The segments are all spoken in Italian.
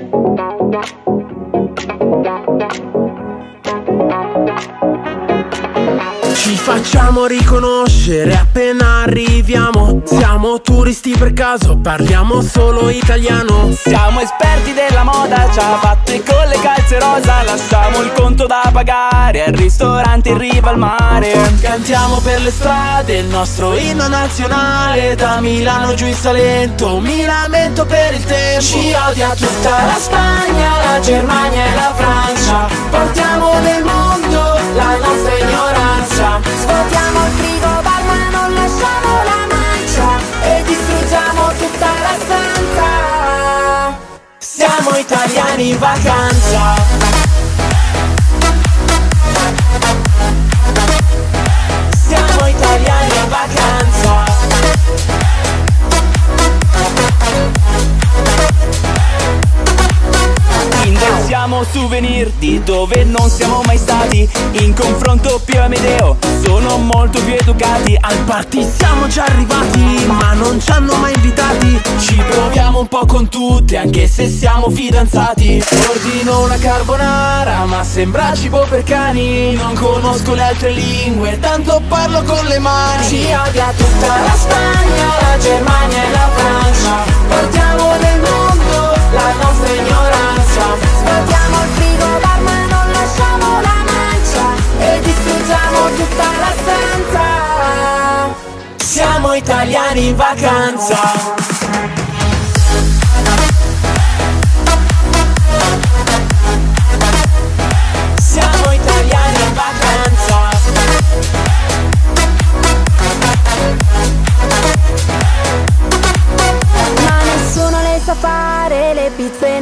Ci facciamo riconoscere appena arriviamo. Siamo turisti per caso, parliamo solo italiano. Siamo esperti della moda, ciabatte con le calze rosa. Lasciamo il conto da pagare al ristorante in riva al mare. Cantiamo per le strade il nostro inno nazionale. Da Milano giù in Salento, mi lamento per il tempo. Ci odia tutta la Spagna, la Germania e la Francia tutta la stanza Siamo italiani in vacanza. Siamo italiani in vacanza. Indossiamo souvenir di dove non siamo mai stati. In confronto Pio e Amedeo sono molto più educati. Al party siamo già arrivati Ma non ci tutte Anche se siamo fidanzati. Ordino una carbonara Ma sembra cibo per cani. Non conosco le altre lingue Tanto parlo con le mani. Ci odia tutta la Spagna La Germania e la Francia. Portiamo nel mondo La nostra ignoranza. Svuotiamo il frigo bar ma non lasciamo la mancia. E distruggiamo tutta la stanza. Siamo italiani in vacanza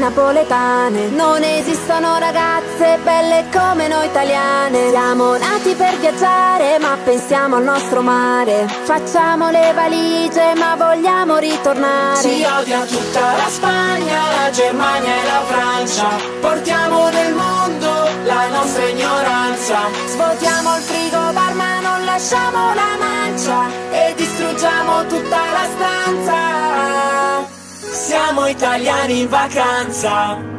napoletane. Non esistono ragazze belle come noi italiane. Siamo nati per viaggiare ma pensiamo al nostro mare. Facciamo le valigie ma vogliamo ritornare. Ci odia tutta la Spagna, la Germania e la Francia. Portiamo nel mondo la nostra ignoranza. Svuotiamo il frigo bar ma non lasciamo la mancia. E distruggiamo tutta la stanza Siamo italiani in vacanza